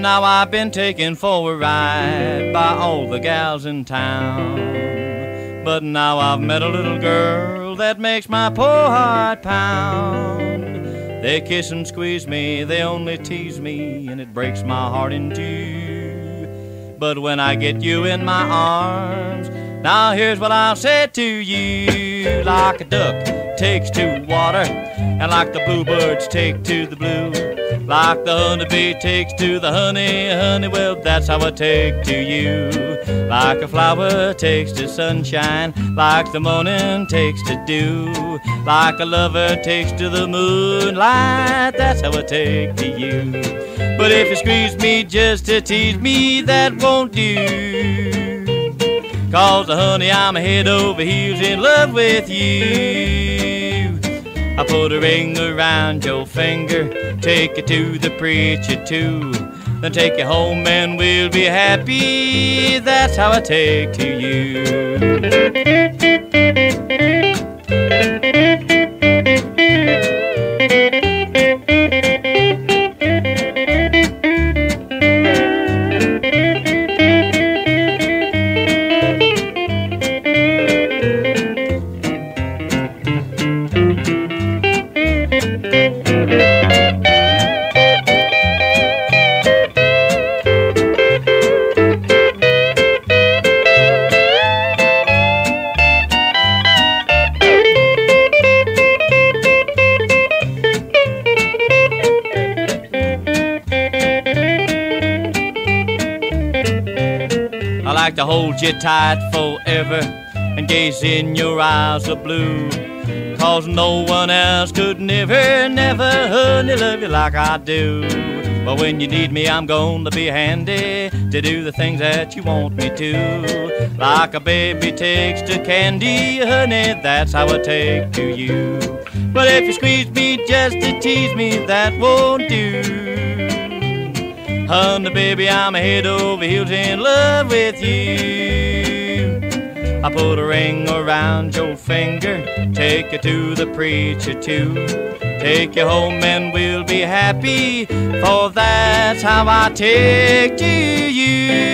Now I've been taken for a ride by all the gals in town. But now I've met a little girl that makes my poor heart pound. They kiss and squeeze me, they only tease me, and it breaks my heart in two. But when I get you in my arms, now here's what I'll say to you. Like a duck takes to water, and like the bluebirds take to the blue. Like the honeybee takes to the honey, honey, well, that's how I take to you. Like a flower takes to sunshine, like the morning takes to dew. Like a lover takes to the moonlight, that's how I take to you. But if you squeeze me just to tease me, that won't do. Cause, honey, I'm head over heels in love with you. Put a ring around your finger, take it to the preacher too. Then take you home and we'll be happy. That's how I take to I like to hold you tight forever and gaze in your eyes of blue. Cause no one else could never, never, honey, love you like I do. But when you need me, I'm gonna be handy to do the things that you want me to. Like a baby takes to candy, honey, that's how I take to you. But if you squeeze me just to tease me, that won't do. Honey, baby, I'm head over heels in love with you. I put a ring around your finger, take you to the preacher too. Take you home and we'll be happy, for that's how I take to you.